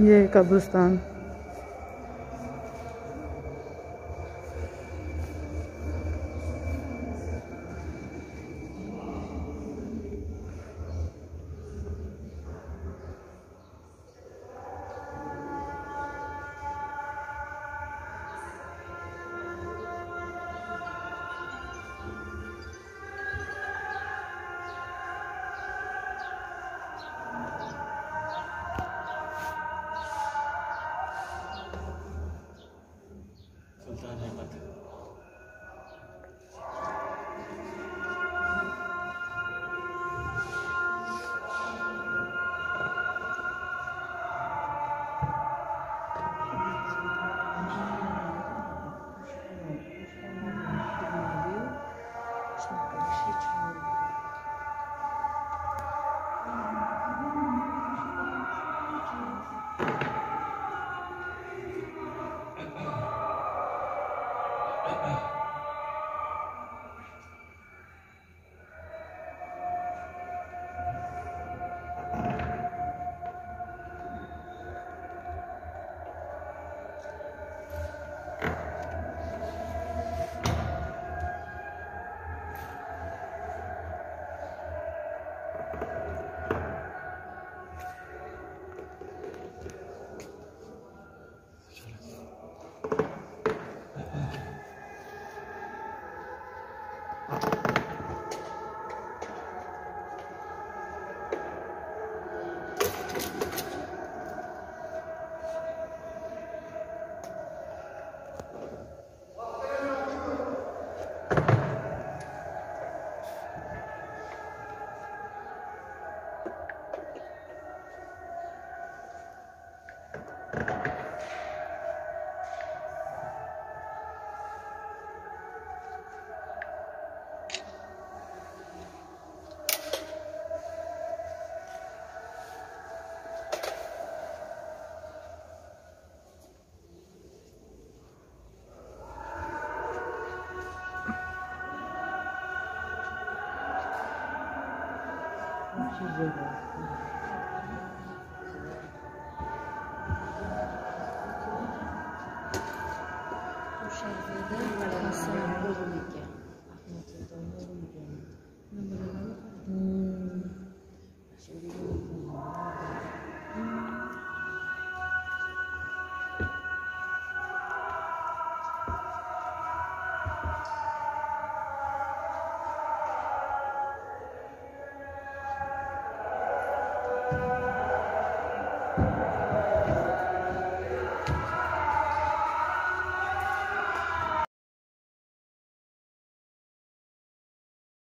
ये कब्रिस्तान। Muito